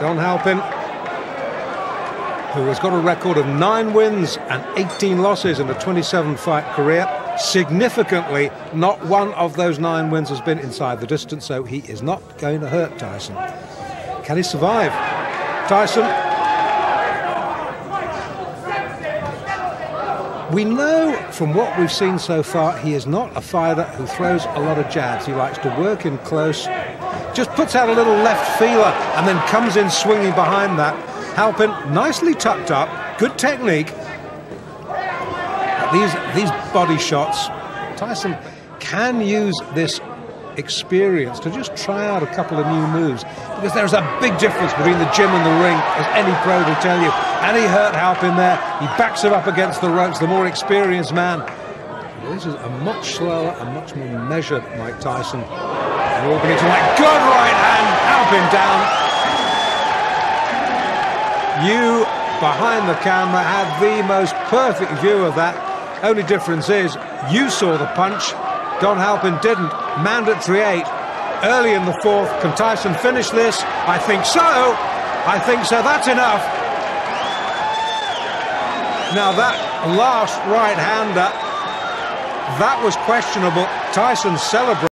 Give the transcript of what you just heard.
Don Halpin, who has got a record of nine wins and 18 losses in a 27 fight career. Significantly, not one of those nine wins has been inside the distance, so he is not going to hurt Tyson. Can he survive? Tyson. We know from what we've seen so far, he is not a fighter who throws a lot of jabs. He likes to work in close, just puts out a little left feeler and then comes in swinging behind that. Halpin nicely tucked up, good technique. These, these body shots, Tyson can use this experience to just try out a couple of new moves because there's a big difference between the gym and the ring, as any pro will tell you. And he hurt Halpin there. He backs him up against the ropes, the more experienced man. This is a much slower and much more measured Mike Tyson. Into that good right hand, Halpin down. You, behind the camera, had the most perfect view of that. Only difference is you saw the punch, Don Halpin didn't. Mandatory eight. Early in the fourth. Can Tyson finish this? I think so. I think so. That's enough. Now that last right-hander, that was questionable. Tyson celebrated.